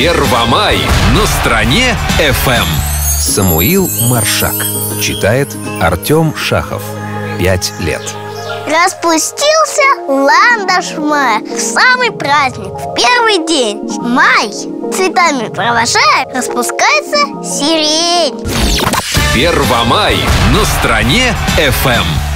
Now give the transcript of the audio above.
Первомай на стране FM. Эм. Самуил Маршак. Читает Артем Шахов. Пять лет. Распустился ландыш мая В самый праздник, в первый день Май цветами провожая Распускается сирень Первомай на стране FM.